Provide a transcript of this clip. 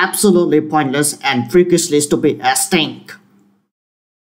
absolutely pointless and freakishly stupid as stink.